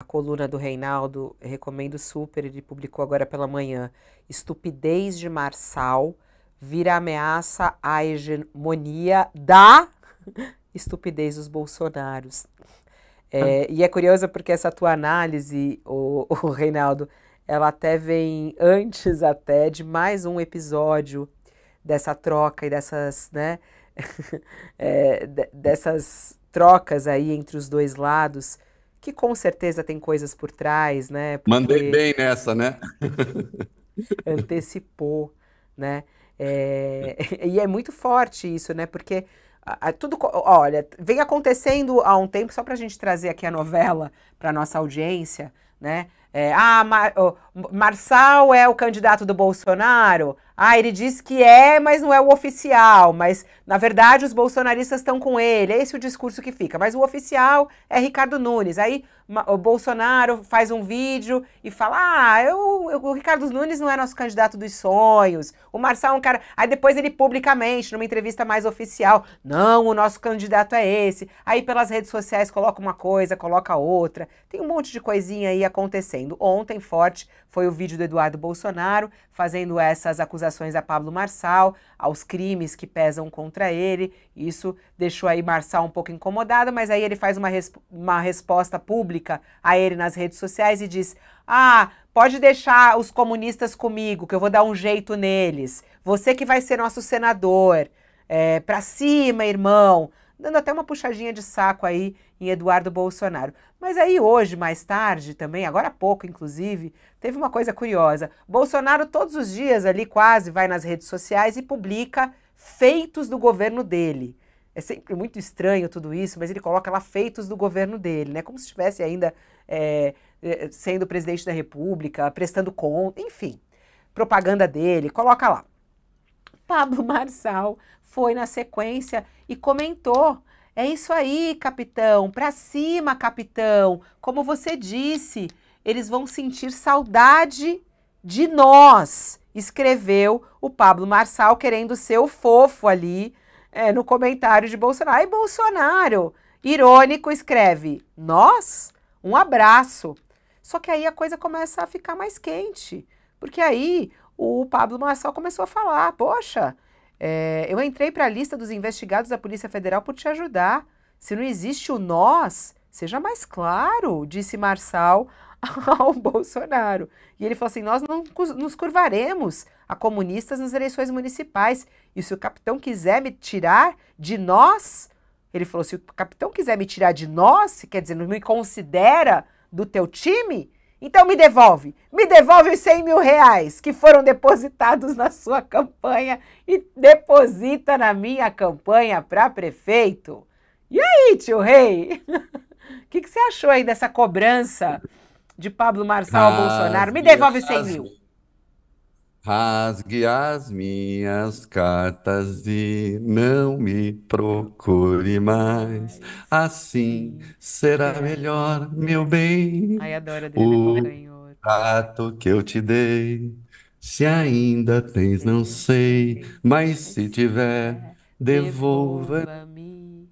a coluna do Reinaldo, recomendo super, ele publicou agora pela manhã. Estupidez de Marçal vira ameaça à hegemonia da estupidez dos bolsonaros. É, e é curioso porque essa tua análise, o, o Reinaldo, ela até vem antes até de mais um episódio dessa troca e dessas, né, é, dessas trocas aí entre os dois lados, que com certeza tem coisas por trás, né? Mandei bem nessa, né? antecipou, né? É, e é muito forte isso, né? Porque a, a, tudo, olha, vem acontecendo há um tempo, só para a gente trazer aqui a novela para nossa audiência, né? É, ah, Mar, oh, Marçal é o candidato do Bolsonaro. Ah, ele diz que é, mas não é o oficial. Mas, na verdade, os bolsonaristas estão com ele. É esse o discurso que fica. Mas o oficial é Ricardo Nunes. Aí o Bolsonaro faz um vídeo e fala: Ah, eu, eu, o Ricardo Nunes não é nosso candidato dos sonhos. O Marçal é um cara. Aí depois ele publicamente, numa entrevista mais oficial: Não, o nosso candidato é esse. Aí pelas redes sociais coloca uma coisa, coloca outra. Tem um monte de coisinha aí acontecendo. Ontem, forte, foi o vídeo do Eduardo Bolsonaro fazendo essas acusações a Pablo Marçal, aos crimes que pesam contra ele. Isso deixou aí Marçal um pouco incomodado, mas aí ele faz uma, res uma resposta pública a ele nas redes sociais e diz: Ah, pode deixar os comunistas comigo, que eu vou dar um jeito neles. Você que vai ser nosso senador. É, pra cima, irmão dando até uma puxadinha de saco aí em Eduardo Bolsonaro. Mas aí hoje, mais tarde também, agora há pouco inclusive, teve uma coisa curiosa. Bolsonaro todos os dias ali quase vai nas redes sociais e publica feitos do governo dele. É sempre muito estranho tudo isso, mas ele coloca lá feitos do governo dele, né? Como se estivesse ainda é, sendo presidente da República, prestando conta, enfim, propaganda dele, coloca lá. Pablo Marçal foi na sequência e comentou. É isso aí, capitão, para cima, capitão. Como você disse, eles vão sentir saudade de nós, escreveu o Pablo Marçal, querendo ser o fofo ali é, no comentário de Bolsonaro. E Bolsonaro, irônico, escreve: Nós? Um abraço. Só que aí a coisa começa a ficar mais quente, porque aí o Pablo Marçal começou a falar: Poxa, é, eu entrei para a lista dos investigados da Polícia Federal por te ajudar. Se não existe o nós, seja mais claro, disse Marçal ao Bolsonaro. E ele falou assim: nós não nos curvaremos a comunistas nas eleições municipais. E se o capitão quiser me tirar de nós, ele falou: se o capitão quiser me tirar de nós, quer dizer, não me considera do teu time, então me devolve, me devolve os 100 mil reais que foram depositados na sua campanha e deposita na minha campanha para prefeito. E aí, tio Rei? O que, que, você achou aí dessa cobrança de Pablo Marçal Bolsonaro? Me devolve os 100 mil. Rasgue as minhas cartas e não me procure mais. Assim será melhor, meu bem. Ai, adoro Adriana O trato que eu te dei. Se ainda tens, não sei, mas se tiver, devolva-me.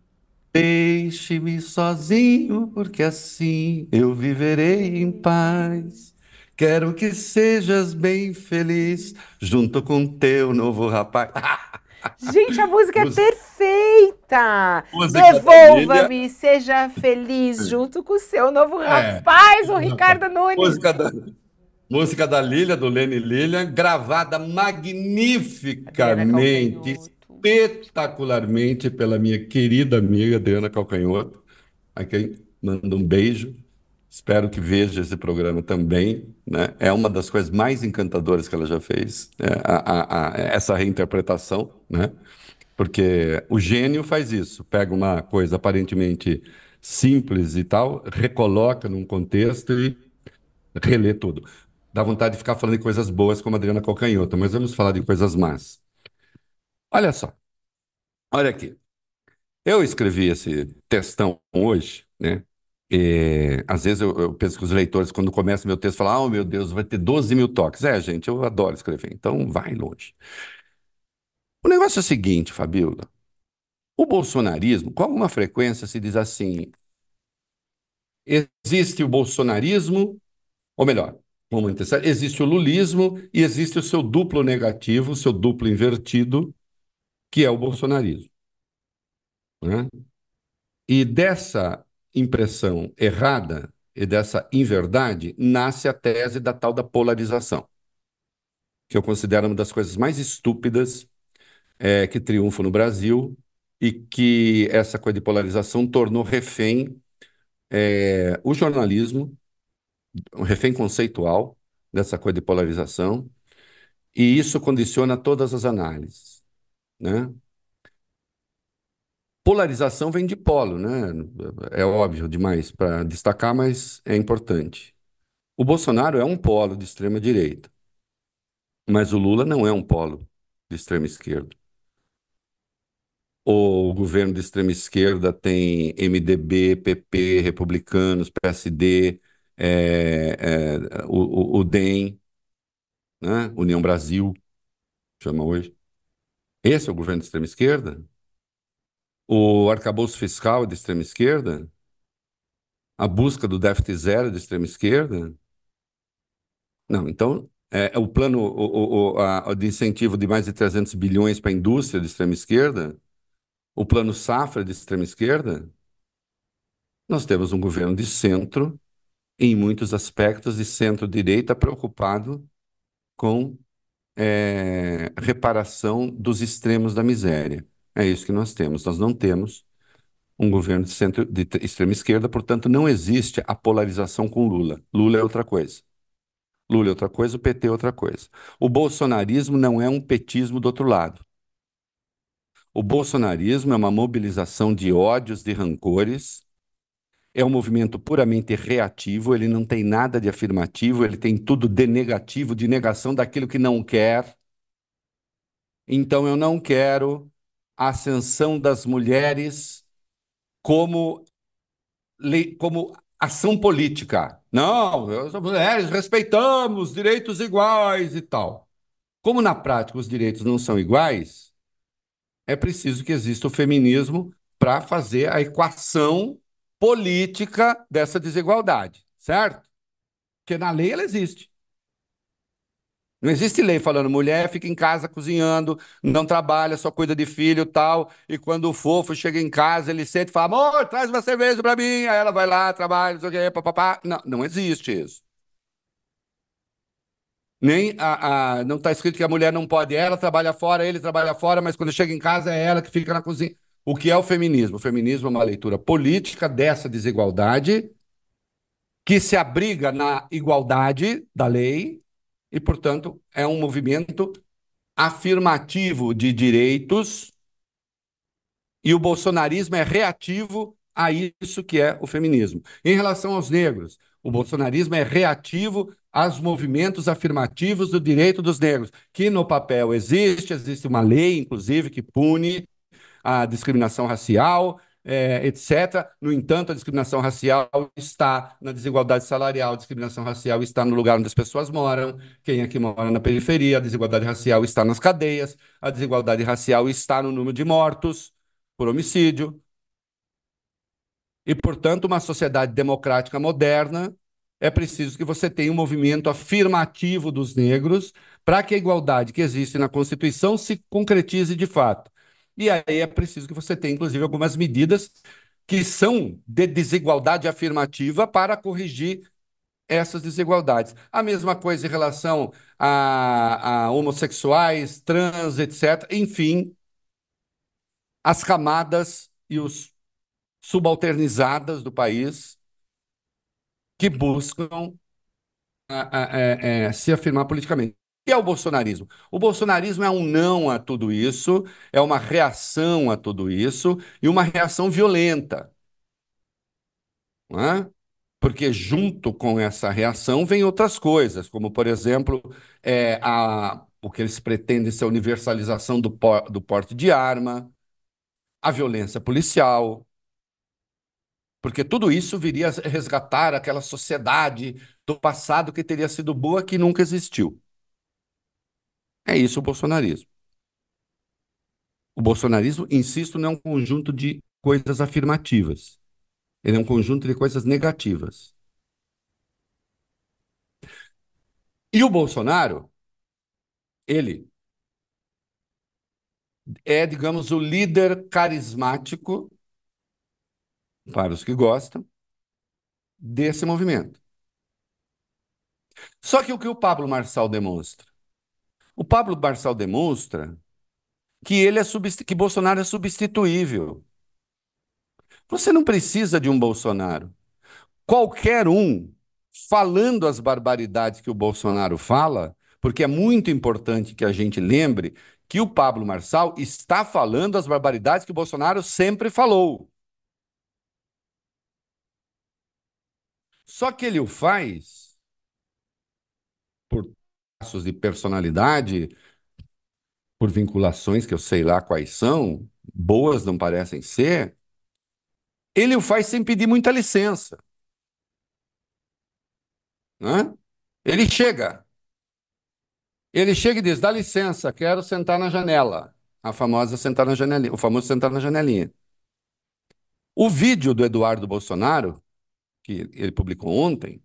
Deixe-me sozinho, porque assim eu viverei em paz. Quero que sejas bem feliz junto com teu novo rapaz. Gente, a música é perfeita! Devolva-me, seja feliz junto com o seu novo é. rapaz, o Ricardo Nunes. Música da, música da Lília, do Lene Lilian, gravada magnificamente, espetacularmente pela minha querida amiga Adriana Calcanhoto, a quem mando um beijo. Espero que veja esse programa também. Né? É uma das coisas mais encantadoras que ela já fez, né? a, a, a, essa reinterpretação, né? Porque o gênio faz isso, pega uma coisa aparentemente simples e tal, recoloca num contexto e relê tudo. Dá vontade de ficar falando de coisas boas como a Adriana Calcanhoto, mas vamos falar de coisas más. Olha só, olha aqui. Eu escrevi esse textão hoje, né? É, às vezes eu, eu, penso que os leitores, quando começa meu texto, falam: Oh, meu Deus, vai ter 12 mil toques. É, gente, eu adoro escrever, então vai longe. O negócio é o seguinte, Fabiola. O bolsonarismo, com alguma frequência, se diz assim: existe o bolsonarismo, ou melhor, vamos entender, existe o lulismo e existe o seu duplo negativo, o seu duplo invertido, que é o bolsonarismo. Né? E dessa impressão errada e dessa inverdade nasce a tese da tal da polarização, que eu considero uma das coisas mais estúpidas é, que triunfam no Brasil e que essa coisa de polarização tornou refém é, o jornalismo, um refém conceitual dessa coisa de polarização, e isso condiciona todas as análises, né? Polarização vem de polo, né? É óbvio demais para destacar, mas é importante. O Bolsonaro é um polo de extrema direita, mas o Lula não é um polo de extrema esquerda. O governo de extrema esquerda tem MDB, PP, republicanos, PSD, é, é, o, o, o DEM, né? União Brasil, chama hoje. Esse é o governo de extrema esquerda? O arcabouço fiscal é de extrema esquerda? A busca do déficit zero é de extrema esquerda? Não, então, é, é o plano o, o, a, de incentivo de mais de 300 bilhões para a indústria de extrema esquerda? O plano safra de extrema esquerda? Nós temos um governo de centro, em muitos aspectos, de centro-direita, preocupado com é, reparação dos extremos da miséria. É isso que nós temos. Nós não temos um governo de centro de extrema esquerda, portanto, não existe a polarização com Lula. Lula é outra coisa. Lula é outra coisa, o PT é outra coisa. O bolsonarismo não é um petismo do outro lado. O bolsonarismo é uma mobilização de ódios, de rancores, é um movimento puramente reativo, ele não tem nada de afirmativo, ele tem tudo de negativo, de negação daquilo que não quer. Então eu não quero a ascensão das mulheres como, como ação política. Não, as mulheres respeitamos direitos iguais e tal. Como na prática os direitos não são iguais, é preciso que exista o feminismo para fazer a equação política dessa desigualdade, certo? Porque na lei ela existe. Não existe lei falando mulher fica em casa cozinhando, não trabalha, só cuida de filho tal. E quando o fofo chega em casa, ele sente e fala: amor, traz uma cerveja para mim. Aí ela vai lá, trabalha, não sei o quê, papapá. Não, não existe isso. Nem a, a não está escrito que a mulher não pode, ela trabalha fora, ele trabalha fora, mas quando chega em casa é ela que fica na cozinha. O que é o feminismo? O feminismo é uma leitura política dessa desigualdade que se abriga na igualdade da lei e, portanto, é um movimento afirmativo de direitos e o bolsonarismo é reativo a isso que é o feminismo. Em relação aos negros, o bolsonarismo é reativo aos movimentos afirmativos do direito dos negros, que no papel existe, existe uma lei, inclusive, que pune a discriminação racial, é, etc. No entanto, a discriminação racial está na desigualdade salarial, a discriminação racial está no lugar onde as pessoas moram, quem aqui mora na periferia, a desigualdade racial está nas cadeias, a desigualdade racial está no número de mortos por homicídio. E, portanto, uma sociedade democrática moderna é preciso que você tenha um movimento afirmativo dos negros para que a igualdade que existe na Constituição se concretize de fato. E aí é preciso que você tenha, inclusive, algumas medidas que são de desigualdade afirmativa para corrigir essas desigualdades. A mesma coisa em relação a, a homossexuais, trans, etc. Enfim, as camadas e os subalternizadas do país que buscam a, a, a, se afirmar politicamente que é o bolsonarismo? O bolsonarismo é um não a tudo isso, é uma reação a tudo isso e uma reação violenta. Não é? Porque junto com essa reação vem outras coisas, como, por exemplo, é, a, o que eles pretendem ser a universalização do, por, do porte de arma, a violência policial, porque tudo isso viria a resgatar aquela sociedade do passado que teria sido boa que nunca existiu. É isso o bolsonarismo. O bolsonarismo, insisto, não é um conjunto de coisas afirmativas. Ele é um conjunto de coisas negativas. E o Bolsonaro, ele é, digamos, o líder carismático, para os que gostam, desse movimento. Só que o que o Pablo Marçal demonstra? O Pablo Marçal demonstra que ele é que Bolsonaro é substituível. Você não precisa de um Bolsonaro. Qualquer um falando as barbaridades que o Bolsonaro fala, porque é muito importante que a gente lembre que o Pablo Marçal está falando as barbaridades que o Bolsonaro sempre falou. Só que ele o faz por traços de personalidade, por vinculações que eu sei lá quais são, boas não parecem ser, ele o faz sem pedir muita licença. Né? Ele chega. Ele chega e diz: dá licença, quero sentar na janela. A famosa sentar na janelinha, o famoso sentar na janelinha. O vídeo do Eduardo Bolsonaro, que ele publicou ontem,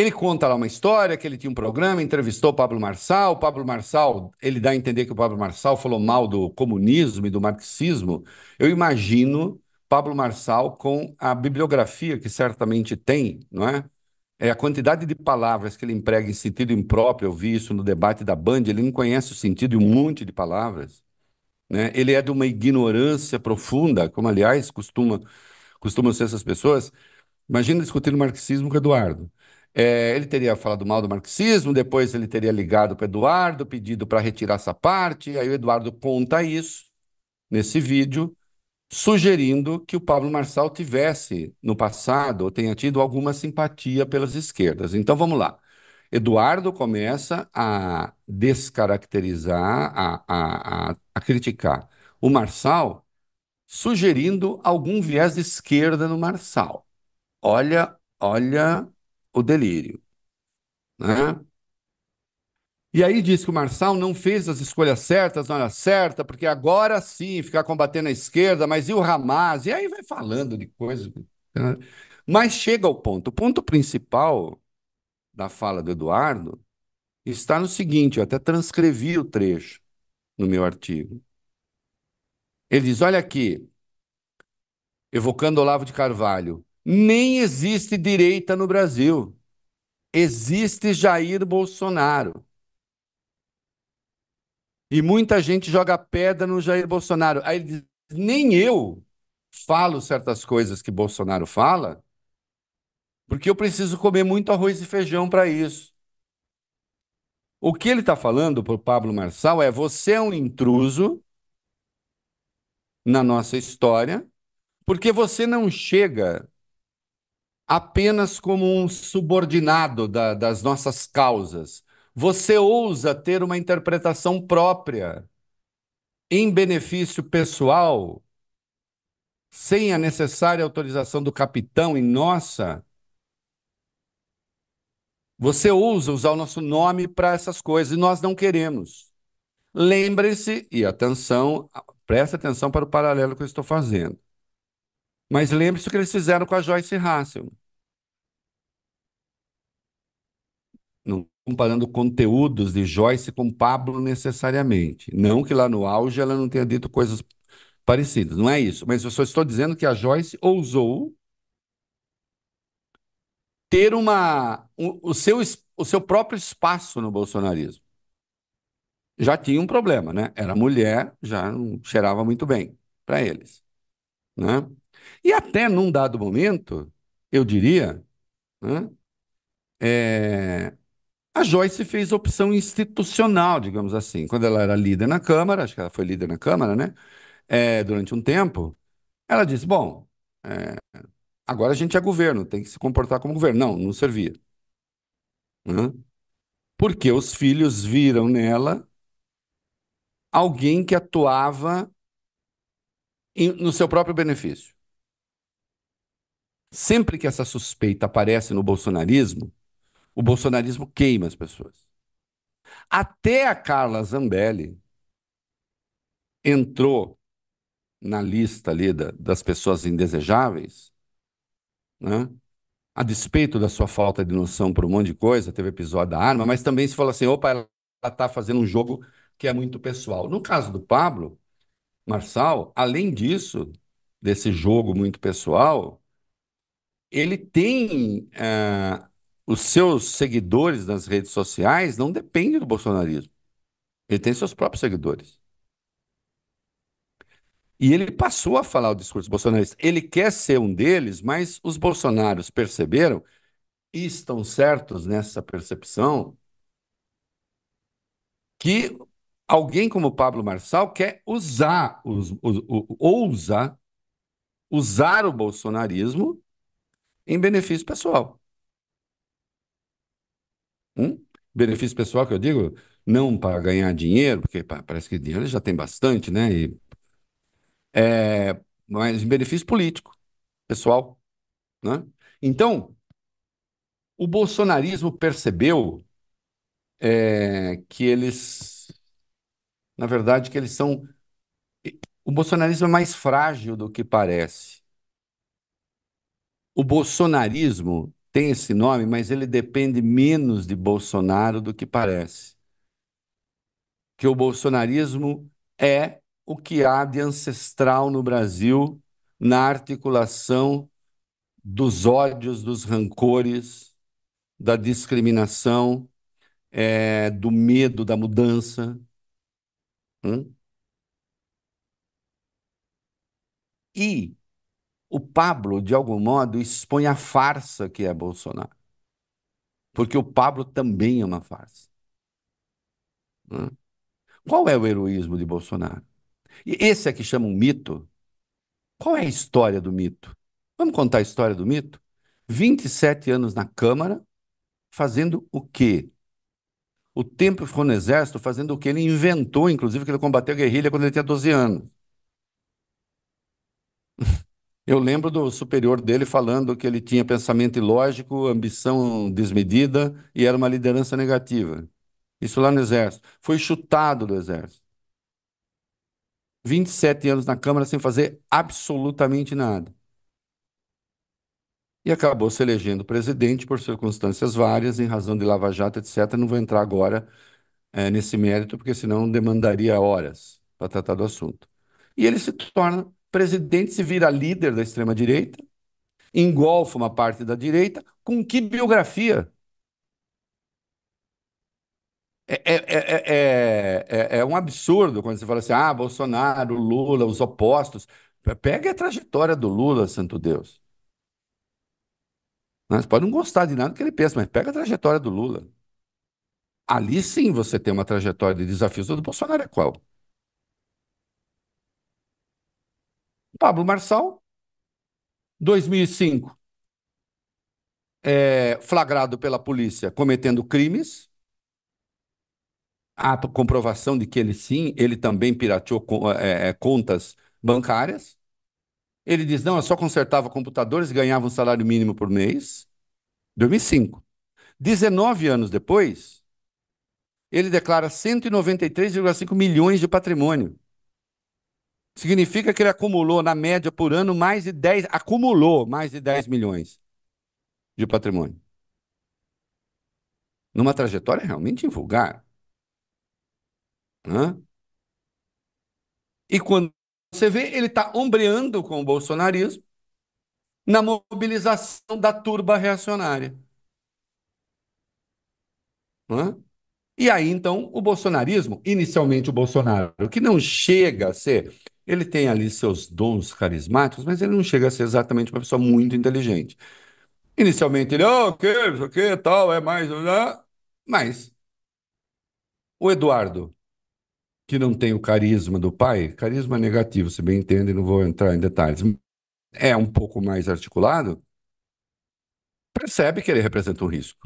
ele conta lá uma história que ele tinha um programa, entrevistou o Pablo Marçal. O Pablo Marçal, ele dá a entender que o Pablo Marçal falou mal do comunismo e do marxismo. Eu imagino Pablo Marçal com a bibliografia que certamente tem, não é? É a quantidade de palavras que ele emprega em sentido impróprio. Eu vi isso no debate da Band. Ele não conhece o sentido de um monte de palavras. Né? Ele é de uma ignorância profunda, como aliás costuma, costumam ser essas pessoas. Imagina discutindo marxismo com o Eduardo. É, ele teria falado mal do marxismo, depois ele teria ligado para o Eduardo, pedido para retirar essa parte, aí o Eduardo conta isso nesse vídeo, sugerindo que o Pablo Marçal tivesse, no passado, ou tenha tido alguma simpatia pelas esquerdas. Então vamos lá. Eduardo começa a descaracterizar, a, a, a, a criticar o Marçal, sugerindo algum viés de esquerda no Marçal. Olha, olha o delírio. Né? E aí diz que o Marçal não fez as escolhas certas na hora certa, porque agora sim ficar combatendo a esquerda, mas e o Hamas? E aí vai falando de coisas. Né? Mas chega ao ponto. O ponto principal da fala do Eduardo está no seguinte: eu até transcrevi o trecho no meu artigo. Ele diz: olha aqui, evocando Olavo de Carvalho, nem existe direita no Brasil. Existe Jair Bolsonaro. E muita gente joga pedra no Jair Bolsonaro. Aí diz, nem eu falo certas coisas que Bolsonaro fala, porque eu preciso comer muito arroz e feijão para isso. O que ele está falando para o Pablo Marçal é: você é um intruso na nossa história, porque você não chega apenas como um subordinado da, das nossas causas. Você ousa ter uma interpretação própria, em benefício pessoal, sem a necessária autorização do capitão em nossa. Você ousa usar o nosso nome para essas coisas e nós não queremos. Lembre-se, e atenção, preste atenção para o paralelo que eu estou fazendo. Mas lembre-se o que eles fizeram com a Joyce Russell. Não comparando conteúdos de Joyce com Pablo necessariamente. Não que lá no auge ela não tenha dito coisas parecidas, não é isso. Mas eu só estou dizendo que a Joyce ousou ter uma, o, seu, o seu próprio espaço no bolsonarismo. Já tinha um problema, né? Era mulher, já não cheirava muito bem para eles. Né? E até num dado momento, eu diria, né, é, a Joyce fez opção institucional, digamos assim. Quando ela era líder na Câmara, acho que ela foi líder na Câmara, né? É, durante um tempo, ela disse: Bom, é, agora a gente é governo, tem que se comportar como governo. Não, não servia. Né? Porque os filhos viram nela alguém que atuava em, no seu próprio benefício. Sempre que essa suspeita aparece no bolsonarismo, o bolsonarismo queima as pessoas. Até a Carla Zambelli entrou na lista ali da, das pessoas indesejáveis, né? A despeito da sua falta de noção por um monte de coisa, teve episódio da arma, mas também se fala assim, opa, ela está fazendo um jogo que é muito pessoal. No caso do Pablo Marçal, além disso, desse jogo muito pessoal, ele tem uh, os seus seguidores nas redes sociais não dependem do bolsonarismo. Ele tem seus próprios seguidores. E ele passou a falar o discurso bolsonarista. Ele quer ser um deles, mas os bolsonaros perceberam e estão certos nessa percepção que alguém como Pablo Marçal quer usar, os, os, usar o bolsonarismo em benefício pessoal. Hum? Benefício pessoal que eu digo, não para ganhar dinheiro, porque parece que dinheiro já tem bastante, né? E, é, mas benefício político, pessoal. Né? Então, o bolsonarismo percebeu é, que eles, na verdade, que eles são. O bolsonarismo é mais frágil do que parece. O bolsonarismo tem esse nome, mas ele depende menos de Bolsonaro do que parece. Que o bolsonarismo é o que há de ancestral no Brasil na articulação dos ódios, dos rancores, da discriminação, é, do medo da mudança. Hum? E o Pablo, de algum modo, expõe a farsa que é Bolsonaro. Porque o Pablo também é uma farsa. Hum? Qual é o heroísmo de Bolsonaro? E esse é que chama um mito. Qual é a história do mito? Vamos contar a história do mito? 27 anos na Câmara, fazendo o quê? O tempo ficou no Exército fazendo o que ele inventou, inclusive, que ele combateu a guerrilha quando ele tinha 12 anos. Eu lembro do superior dele falando que ele tinha pensamento ilógico, ambição desmedida e era uma liderança negativa. Isso lá no Exército. Foi chutado do Exército. 27 anos na Câmara sem fazer absolutamente nada. E acabou se elegendo presidente por circunstâncias várias, em razão de Lava Jato, etc. Não vou entrar agora é, nesse mérito, porque senão demandaria horas para tratar do assunto. E ele se torna presidente, se vira líder da extrema-direita, engolfa uma parte da direita, com que biografia? É, é, é, é, um absurdo quando você fala assim: ah, Bolsonaro, Lula, os opostos. Pega a trajetória do Lula, santo Deus. Você pode não gostar de nada que ele pensa, mas pega a trajetória do Lula. Ali sim você tem uma trajetória de desafios. O do Bolsonaro é qual? Pablo Marçal, 2005, é, flagrado pela polícia cometendo crimes. Há comprovação de que ele sim, ele também pirateou é, é, contas bancárias. Ele diz: não, eu só consertava computadores e ganhava um salário mínimo por mês. 2005. 19 anos depois, ele declara 193,5 milhões de patrimônio. Significa que ele acumulou, na média, por ano, mais de 10, acumulou mais de 10 milhões de patrimônio. Numa trajetória realmente invulgar. Hã? E quando você vê, ele está ombreando com o bolsonarismo na mobilização da turba reacionária. Hã? E aí, então, o bolsonarismo, inicialmente o Bolsonaro, que não chega a ser ele tem ali seus dons carismáticos, mas ele não chega a ser exatamente uma pessoa muito inteligente. Inicialmente ele, oh, que, o que, tal, é mais. Né? Mas o Eduardo, que não tem o carisma do pai, carisma negativo, se bem entende, não vou entrar em detalhes, é um pouco mais articulado, percebe que ele representa um risco.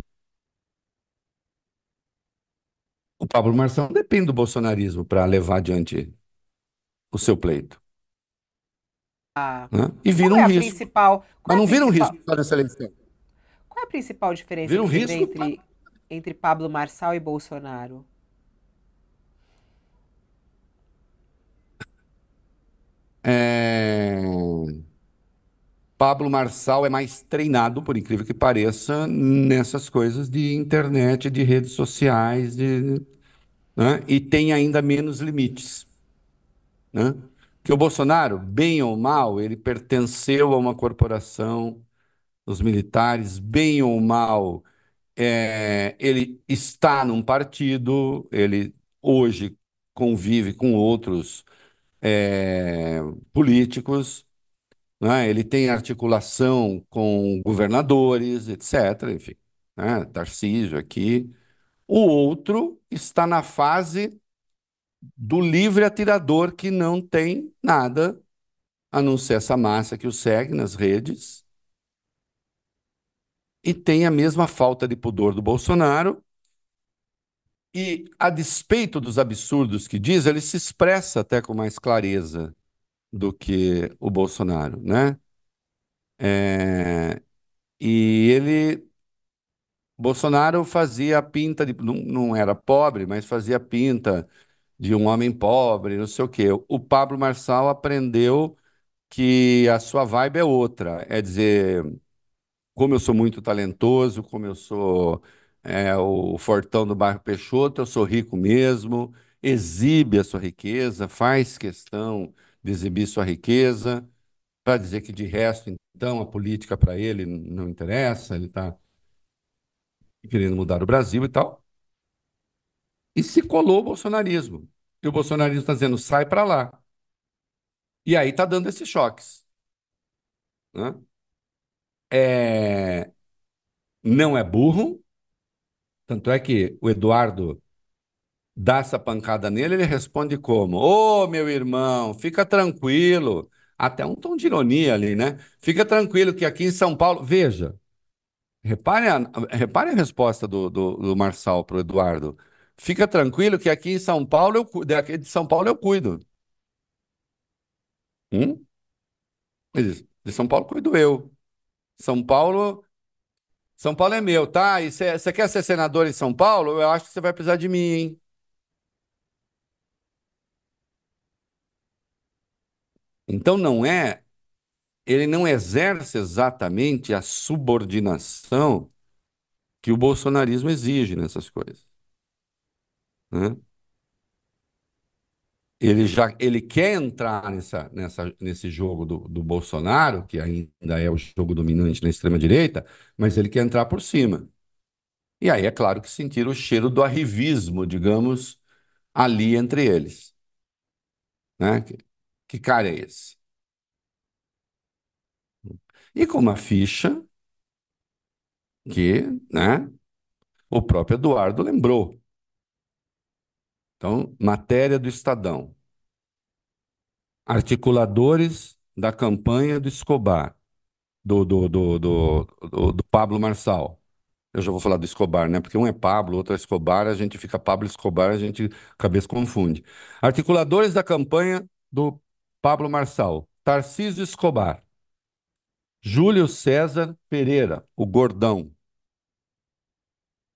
O Pablo Marção depende do bolsonarismo para levar adiante o seu pleito. Ah, né? E vira qual um é risco. principal, Mas é não vira um risco só nessa eleição. Qual é a principal diferença Vira um risco entre, entre Pablo Marçal e Bolsonaro? É, Pablo Marçal é mais treinado, por incrível que pareça, nessas coisas de internet, de redes sociais, de, né? E tem ainda menos limites, né? Que o Bolsonaro, bem ou mal, ele pertenceu a uma corporação, os militares, bem ou mal, é, ele está num partido, ele hoje convive com outros é, políticos, né? Ele tem articulação com governadores, etc. Enfim, né? Tarcísio aqui. O outro está na fase do livre atirador que não tem nada a não ser essa massa que o segue nas redes e tem a mesma falta de pudor do Bolsonaro. E, a despeito dos absurdos que diz, ele se expressa até com mais clareza do que o Bolsonaro, né? É, e ele, Bolsonaro fazia pinta de, não, não era pobre, mas fazia pinta de um homem pobre, não sei o quê. O Pablo Marçal aprendeu que a sua vibe é outra, é dizer, como eu sou muito talentoso, como eu sou é, o fortão do bairro Peixoto, eu sou rico mesmo, exibe a sua riqueza, faz questão de exibir sua riqueza, para dizer que de resto, então, a política para ele não interessa, ele está querendo mudar o Brasil e tal. E se colou o bolsonarismo. E o bolsonarismo está dizendo, sai para lá. E aí está dando esses choques. Né? É... Não é burro, tanto é que o Eduardo dá essa pancada nele, ele responde como? Ô, oh, meu irmão, fica tranquilo. Até um tom de ironia ali, né? Fica tranquilo que aqui em São Paulo. Veja, repare a, repare a resposta do, do, do Marçal para o Eduardo. Fica tranquilo que aqui em São Paulo eu daqui de São Paulo eu cuido. Hum? De São Paulo cuido eu. São Paulo, São Paulo é meu, tá? E você quer ser senador em São Paulo? Eu acho que você vai precisar de mim, hein? Então não é, ele não exerce exatamente a subordinação que o bolsonarismo exige nessas coisas. Né? Ele já ele quer entrar nessa, nessa, nesse jogo do, do Bolsonaro, que ainda é o jogo dominante na extrema-direita, mas ele quer entrar por cima. E aí é claro que sentir o cheiro do arrivismo, digamos, ali entre eles. Né? Que, que cara é esse? E com uma ficha que, né, o próprio Eduardo lembrou. Então, matéria do Estadão. Articuladores da campanha do Escobar, do, do, do, do, do, Pablo Marçal. Eu já vou falar do Escobar, né? Porque um é Pablo, outro é Escobar, a gente fica Pablo Escobar, a gente a cabeça confunde. Articuladores da campanha do Pablo Marçal, Tarcísio Escobar, Júlio César Pereira, o Gordão.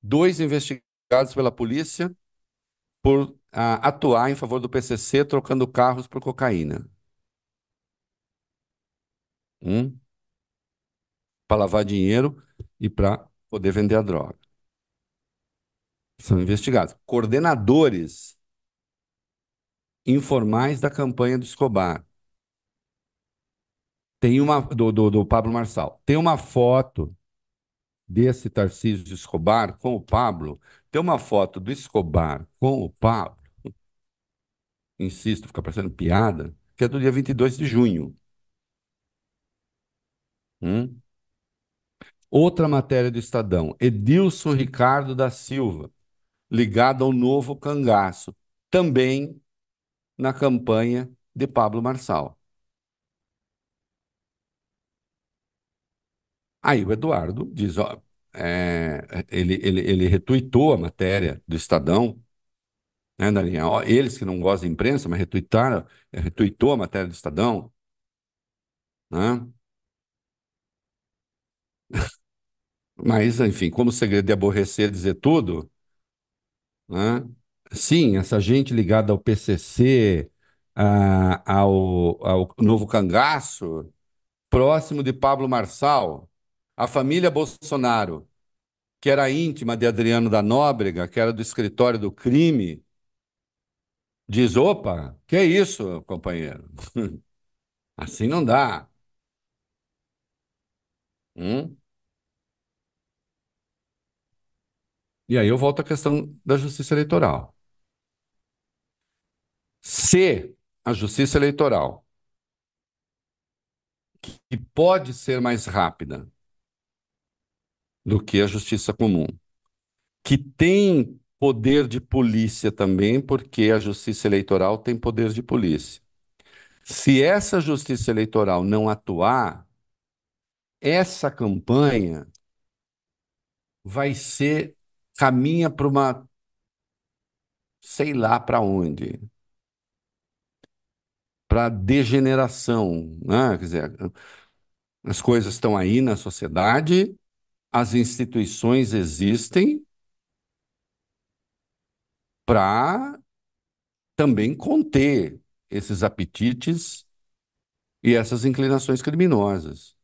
Dois investigados pela polícia por atuar em favor do PCC trocando carros por cocaína. Hum? Para lavar dinheiro e para poder vender a droga. São investigados. Coordenadores informais da campanha do Escobar. Tem uma do, do, do Pablo Marçal. Tem uma foto desse Tarcísio Escobar com o Pablo. Tem uma foto do Escobar com o Pablo. Insisto, fica parecendo piada, que é do dia 22 de junho. Hum? Outra matéria do Estadão. Edilson Ricardo da Silva, ligado ao novo cangaço, também na campanha de Pablo Marçal. Aí o Eduardo diz, ó, é, ele, ele, ele retuitou a matéria do Estadão, né, Darinha? Ó, eles que não gostam de imprensa, mas retuitaram, é, retuitou a matéria do Estadão, né? Mas, enfim, como o segredo de aborrecer dizer tudo, né? Sim, essa gente ligada ao PCC, ah, ao, ao Novo Cangaço, próximo de Pablo Marçal, a família Bolsonaro, que era íntima de Adriano da Nóbrega, que era do escritório do crime, diz: opa, que é isso, companheiro? Assim não dá. Hum? E aí eu volto à questão da justiça eleitoral. Se a justiça eleitoral, que pode ser mais rápida do que a justiça comum, que tem poder de polícia também, porque a justiça eleitoral tem poder de polícia. Se essa justiça eleitoral não atuar, essa campanha vai ser caminha para uma sei lá para onde, para degeneração, né? Quer dizer, as coisas estão aí na sociedade, as instituições existem para também conter esses apetites e essas inclinações criminosas.